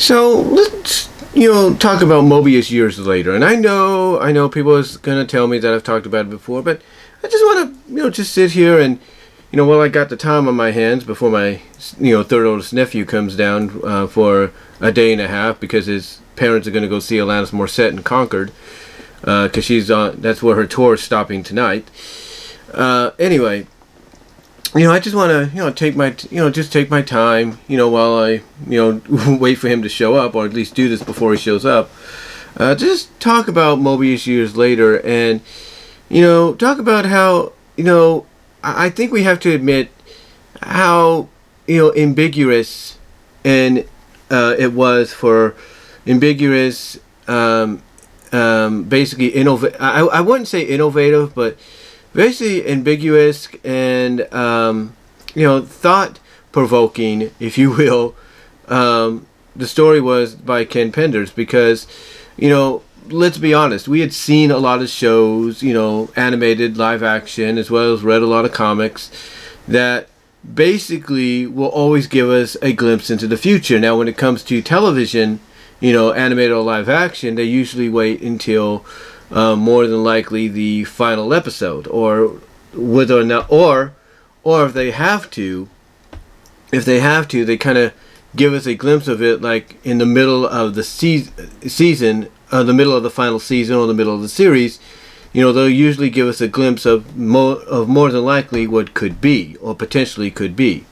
So let's you know talk about Mobius years later. And I know I know people is gonna tell me that I've talked about it before, but I just want to you know just sit here and you know while I got the time on my hands before my you know third oldest nephew comes down uh, for a day and a half because his parents are gonna go see Alanis Morissette in Concord because uh, she's on that's where her tour is stopping tonight. Uh, anyway you know, I just want to, you know, take my, you know, just take my time, you know, while I, you know, wait for him to show up, or at least do this before he shows up. Uh, just talk about Mobius years later, and you know, talk about how, you know, I, think we have to admit how, you know, ambiguous, and uh, it was for ambiguous, um, um, basically innovative. I, I wouldn't say innovative, but basically ambiguous and um, you know thought provoking, if you will. Um, the story was by Ken Penders because you know let's be honest, we had seen a lot of shows, you know, animated, live action, as well as read a lot of comics that basically will always give us a glimpse into the future. Now, when it comes to television, you know, animated or live action, they usually wait until uh, more than likely the final episode, or whether or not, or, or if they have to, if they have to, they kind of give us a glimpse of it, like in the middle of the se- season, uh, the middle of the final season, or the middle of the series. You know, they'll usually give us a glimpse of more of more than likely what could be, or potentially could be.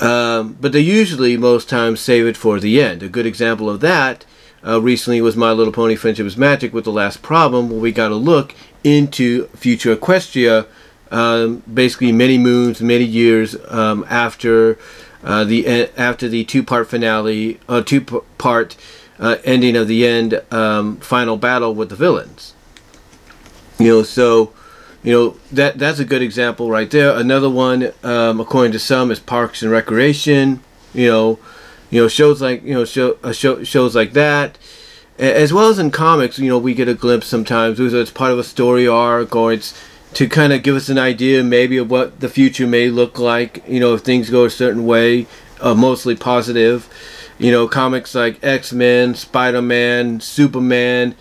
Um, but they usually, most times, save it for the end. A good example of that uh, recently was My Little Pony Friendship is Magic with the last problem where we got a look into future Equestria um, basically many moons many years um, after uh, the after the two part finale uh, two part uh, ending of the end um, final battle with the villains. You know so you know that that's a good example right there. Another one um, according to some is Parks and Recreation you know you know shows like you know show, uh, show shows like that. As well as in comics you know we get a glimpse sometimes whether it's part of a story arc or it's to kind of give us an idea maybe of what the future may look like you know if things go a certain way uh, mostly positive. You know comics like x-men spider-man superman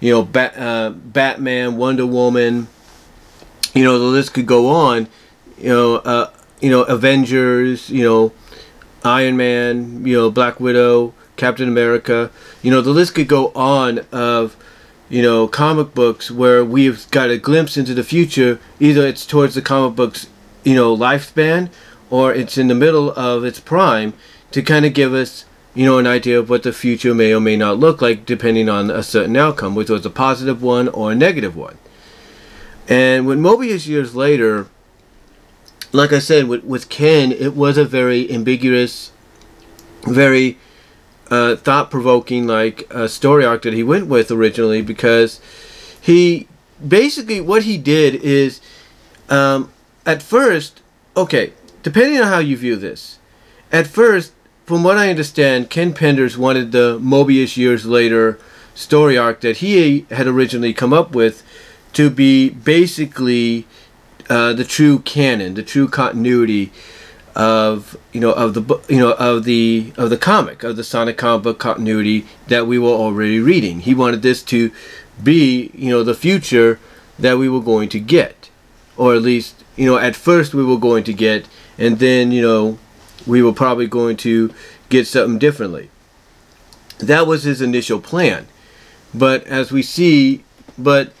you know Bat, uh, batman wonder woman you know the list could go on. You know uh, you know avengers you know Iron Man, you know, Black Widow, Captain America. You know, the list could go on of, you know, comic books where we've got a glimpse into the future. Either it's towards the comic book's, you know, lifespan or it's in the middle of its prime to kind of give us, you know, an idea of what the future may or may not look like depending on a certain outcome, whether it's a positive one or a negative one. And when Mobius years later like I said, with, with Ken, it was a very ambiguous, very uh, thought provoking like uh, story arc that he went with originally because he basically what he did is um, at first, okay, depending on how you view this, at first, from what I understand, Ken Penders wanted the Mobius years later story arc that he had originally come up with to be basically uh, the true canon, the true continuity of you know of the you know of the of the comic of the Sonic comic book continuity that we were already reading. He wanted this to be you know the future that we were going to get, or at least you know at first we were going to get, and then you know we were probably going to get something differently. That was his initial plan, but as we see, but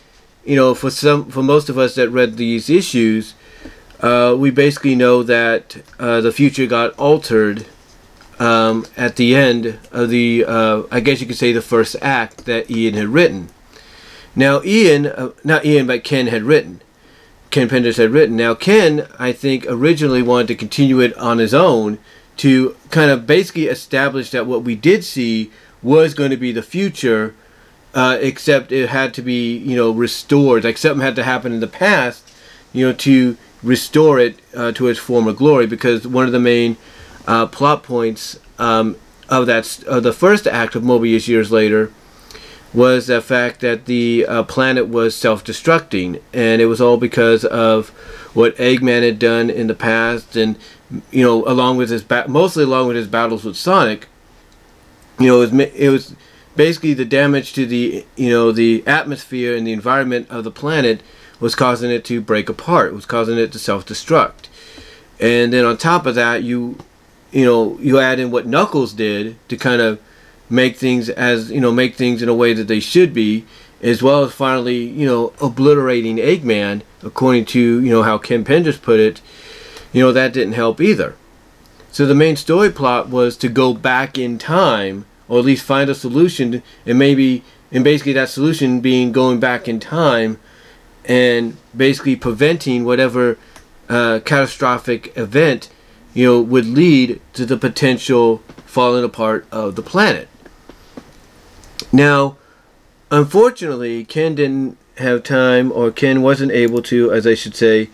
you know, for some, for most of us that read these issues, uh, we basically know that uh, the future got altered um, at the end of the, uh, I guess you could say, the first act that Ian had written. Now, Ian, uh, not Ian, but Ken had written. Ken Penders had written. Now, Ken, I think, originally wanted to continue it on his own to kind of basically establish that what we did see was going to be the future uh, except it had to be you know restored. Like something had to happen in the past you know to restore it uh, to its former glory because one of the main uh, plot points um, of that of the first act of Mobius years later was the fact that the uh, planet was self-destructing and it was all because of what Eggman had done in the past and you know along with his mostly along with his battles with Sonic you you know, it was, it was basically the damage to the you know the atmosphere and the environment of the planet was causing it to break apart. Was causing it to self-destruct. And then on top of that, you you know you add in what Knuckles did to kind of make things as you know make things in a way that they should be, as well as finally you know obliterating Eggman, according to you know how Ken Penders put it. You know that didn't help either. So the main story plot was to go back in time or at least find a solution and maybe and basically that solution being going back in time and basically preventing whatever uh, catastrophic event you know would lead to the potential falling apart of the planet. Now unfortunately ken didn't have time or ken wasn't able to as i should say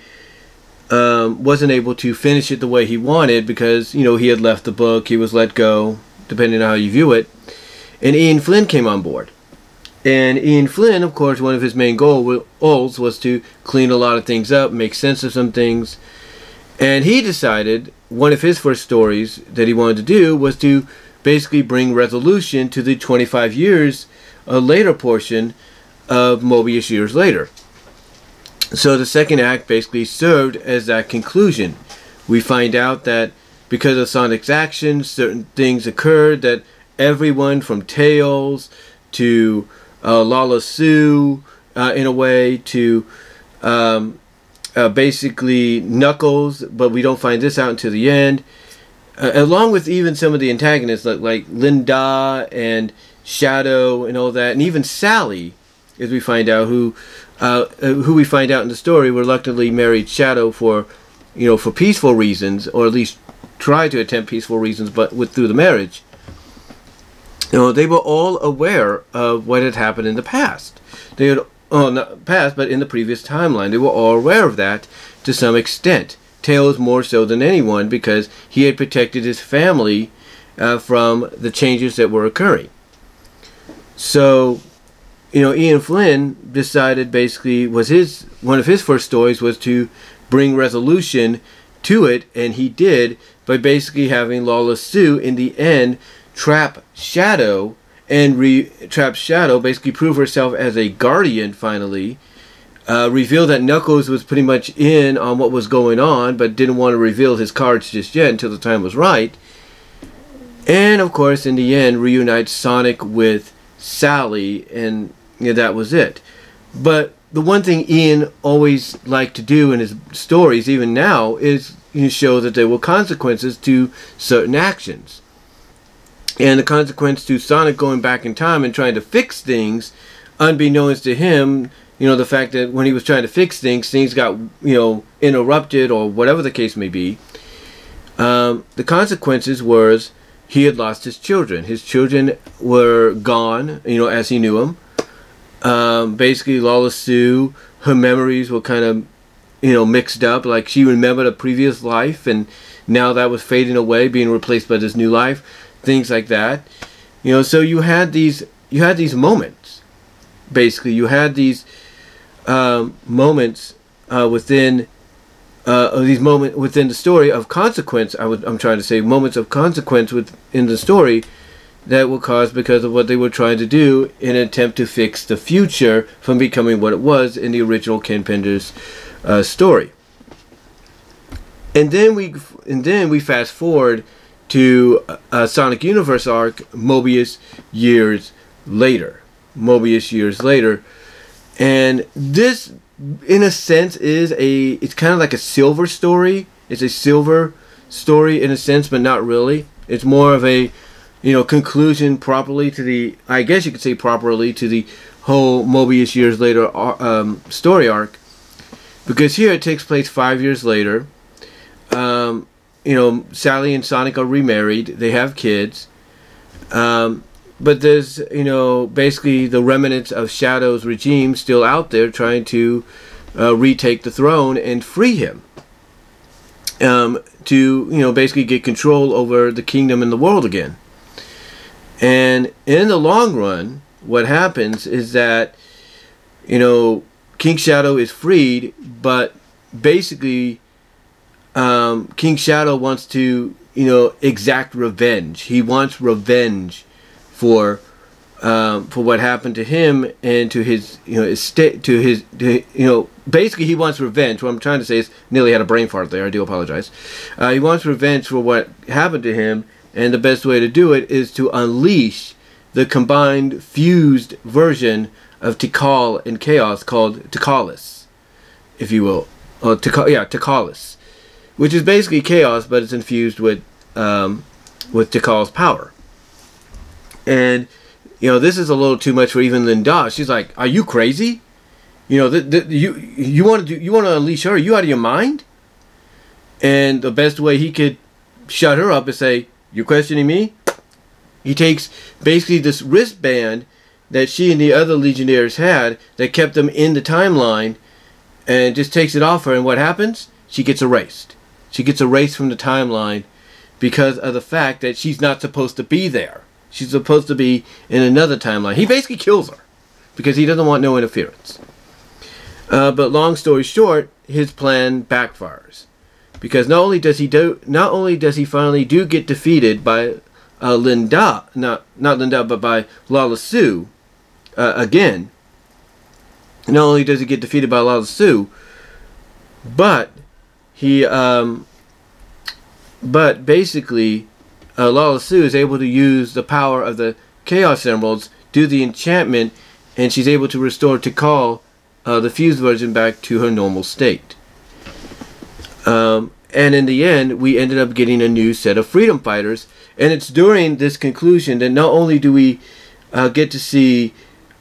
um, wasn't able to finish it the way he wanted because you know he had left the book he was let go depending on how you view it. And Ian Flynn came on board. And Ian Flynn, of course, one of his main goals was to clean a lot of things up, make sense of some things. And he decided one of his first stories that he wanted to do was to basically bring resolution to the 25 years a later portion of Mobius years later. So the second act basically served as that conclusion. We find out that because of Sonic's actions, certain things occurred that everyone from Tails to uh, Lara-Su, uh, in a way, to um, uh, basically Knuckles, but we don't find this out until the end. Uh, along with even some of the antagonists like, like Lien-Da and Shadow and all that, and even Sally, as we find out, who uh, uh, who we find out in the story reluctantly married Shadow for you know for peaceful reasons, or at least try to attempt peaceful reasons, but with through the marriage. You know, they were all aware of what had happened in the past. They had, oh, not past, but in the previous timeline, they were all aware of that to some extent. Tails more so than anyone because he had protected his family uh, from the changes that were occurring. So, you know, Ian Flynn decided basically was his one of his first stories was to bring resolution to it, and he did by basically having Lara-Su in the end trap Shadow and re- trap Shadow, basically prove herself as a guardian finally. Uh, reveal that Knuckles was pretty much in on what was going on, but didn't want to reveal his cards just yet until the time was right. And of course, in the end, reunite Sonic with Sally, and you know, that was it. But the one thing Ian always liked to do in his stories, even now, is you show that there were consequences to certain actions. And the consequence to Sonic going back in time and trying to fix things, unbeknownst to him, you know, the fact that when he was trying to fix things, things got, you know, interrupted or whatever the case may be. Um, the consequences was he had lost his children. His children were gone, you know, as he knew them. Um, basically, Lara-Su, her memories were kind of you know, mixed up. Like she remembered a previous life, and now that was fading away, being replaced by this new life. Things like that. You know, so you had these you had these moments. Basically, you had these um, moments uh, within uh, these moments within the story of consequence. I was I'm trying to say moments of consequence within the story that were caused because of what they were trying to do in an attempt to fix the future from becoming what it was in the original Ken Penders uh, story. And then we and then we fast forward to a Sonic Universe arc, Mobius years later. Mobius years later, and this, in a sense, is a it's kind of like a silver story. It's a silver story in a sense, but not really. It's more of a you know conclusion properly to the I guess you could say properly to the whole Mobius years later uh, um, story arc because here it takes place five years later. Um, you know, Sally and Sonic are remarried. They have kids. Um, but there's, you know, basically the remnants of Shadow's regime still out there trying to uh, retake the throne and free him. Um, to, you know, basically get control over the kingdom and the world again. And in the long run, what happens is that, you know, King Shadow is freed, but basically, um, King Shadow wants to, you know, exact revenge. He wants revenge for um, for what happened to him and to his you know his state to his to, you know basically he wants revenge. What I'm trying to say is nearly had a brain fart there. I do apologize. Uh, he wants revenge for what happened to him, and the best way to do it is to unleash the combined fused version of Tikal and Chaos called Tikhaos, if you will, or Tikal, yeah Tikhaos, which is basically Chaos, but it's infused with um, with Tikal's power, and you know, this is a little too much for even Lien-Da. She's like, "Are you crazy? You know, th- th- you you want to you want to unleash her? Are you out of your mind?" And the best way he could shut her up is say, "You questioning me?" He takes basically this wristband that she and the other Legionnaires had that kept them in the timeline, and just takes it off her. And what happens? She gets erased. She gets erased from the timeline because of the fact that she's not supposed to be there. She's supposed to be in another timeline. He basically kills her because he doesn't want no interference. Uh, but long story short, his plan backfires because not only does he do, not only does he finally do get defeated by uh, Lien-Da, not not Lien-Da, but by Lara-Su uh, again. Not only does he get defeated by Lara-Su, but he, um, but basically uh, Lara-Su is able to use the power of the Chaos Emeralds, do the enchantment, and she's able to restore Tikal, uh, the fused version, back to her normal state. Um, and in the end, we ended up getting a new set of freedom fighters. And it's during this conclusion that not only do we uh, get to see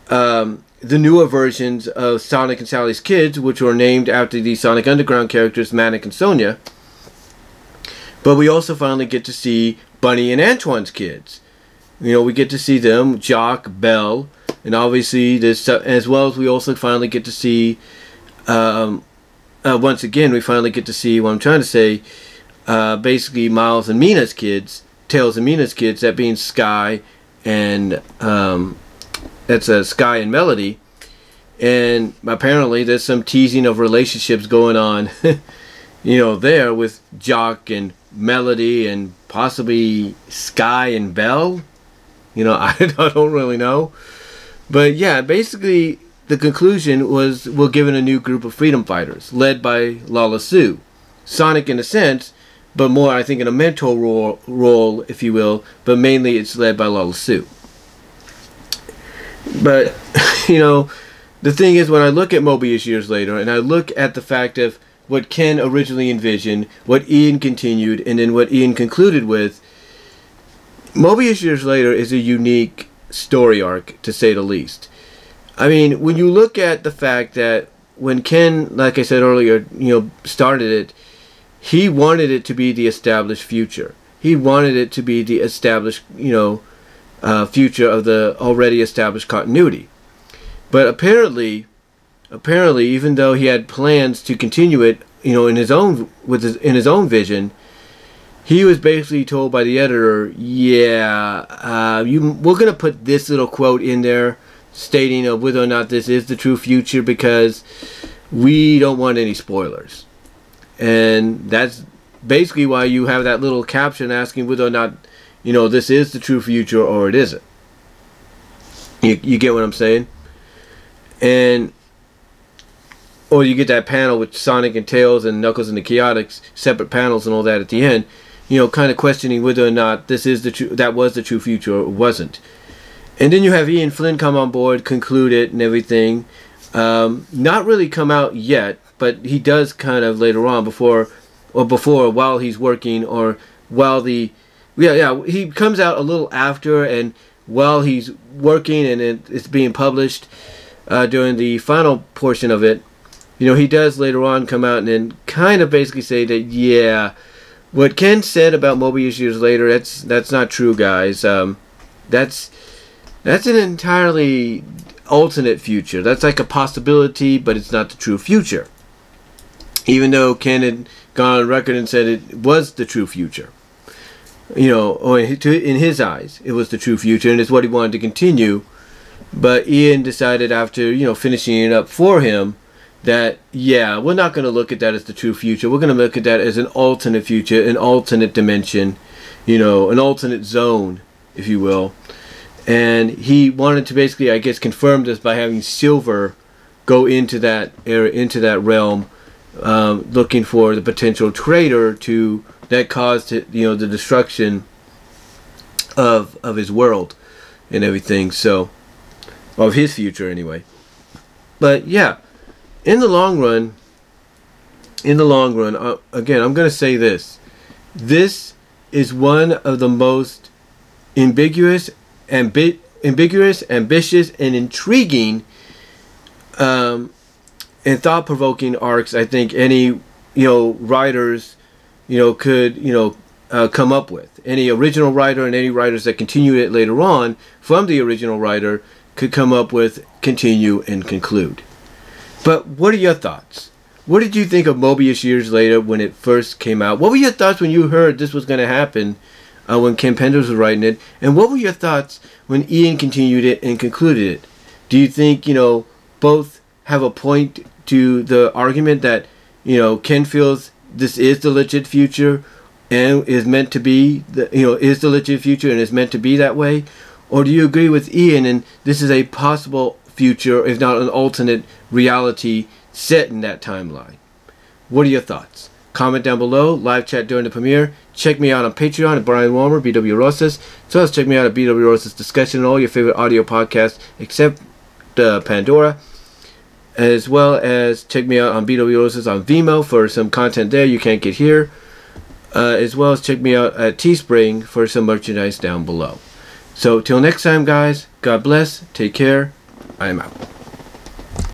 um, the newer versions of Sonic and Sally's Kids, which were named after the Sonic Underground characters Manic and Sonia, but we also finally get to see Bunnie and Antoine's kids. You know, we get to see them, Jock, Belle, and obviously this, as well as we also finally get to see, um, uh, once again, we finally get to see what I'm trying to say, uh, basically Miles and Mina's kids, Tails and Mina's kids, that being Skye and, um, that's a uh, Skye and Melody. And apparently there's some teasing of relationships going on, you know, there with Jock and Melody and possibly Skye and Belle. You know, I don't really know. But yeah, basically the conclusion was we're given a new group of freedom fighters led by Lara-Su. Sonic in a sense, but more I think in a mentor role, role if you will, but mainly it's led by Lara-Su. But, you know, the thing is when I look at Mobius years later and I look at the fact of what Ken originally envisioned, what Ian continued, and then what Ian concluded with. Mobius Years Later is a unique story arc, to say the least. I mean, when you look at the fact that when Ken, like I said earlier, you know, started it, he wanted it to be the established future. He wanted it to be the established, you know, uh, future of the already established continuity. But apparently, apparently, even though he had plans to continue it, you know, in his own with his, in his own vision, he was basically told by the editor, "Yeah, uh, you we're gonna put this little quote in there, stating of whether or not this is the true future because we don't want any spoilers." And that's basically why you have that little caption asking whether or not, you know, this is the true future or it isn't. You, you get what I'm saying? And or you get that panel with Sonic and Tails and Knuckles and the Chaotix, separate panels and all that at the end, you know, kind of questioning whether or not this is the true, that was the true future or wasn't. And then you have Ian Flynn come on board, conclude it and everything. Um, not really come out yet, but he does kind of later on before, or before while he's working, or while the, yeah, yeah, he comes out a little after and while he's working and it, it's being published uh, during the final portion of it you know, he does later on come out and then kind of basically say that, yeah, what Ken said about Mobius years later, that's that's not true, guys. Um, that's that's an entirely alternate future. That's like a possibility, but it's not the true future. Even though Ken had gone on record and said it was the true future. You know, or in his eyes, it was the true future, and it's what he wanted to continue. But Ian decided after, you know, finishing it up for him, that yeah we're not going to look at that as the true future we're going to look at that as an alternate future an alternate dimension you know an alternate zone if you will and he wanted to basically, I guess, confirm this by having Silver go into that area, into that realm, um, looking for the potential traitor to that caused you know the destruction of of his world and everything. So, of his future anyway. But yeah, in the long run, in the long run, uh, again, I'm going to say this. This is one of the most ambiguous, ambi- ambiguous, ambitious, and intriguing um, and thought-provoking arcs I think any you know writers you know could you know uh, come up with. Any original writer and any writers that continued it later on from the original writer could come up with, continue, and conclude. But what are your thoughts? What did you think of Mobius years later when it first came out? What were your thoughts when you heard this was going to happen uh, when Ken Penders was writing it? And what were your thoughts when Ian continued it and concluded it? Do you think, you know, both have a point to the argument that, you know, Ken feels this is the legit future and is meant to be, the, you know, is the legit future and is meant to be that way? Or do you agree with Ian and this is a possible future, if not an alternate reality set in that timeline? What are your thoughts? Comment down below, live chat during the premiere. Check me out on Patreon at Brian Walmer, BW Rosas. So as check me out at BW Rosas Discussion and all your favorite audio podcasts except uh, Pandora. As well as check me out on BW Rosas on Vimeo for some content there you can't get here. Uh, as well as check me out at Teespring for some merchandise down below. So till next time guys, God bless, take care, I am out.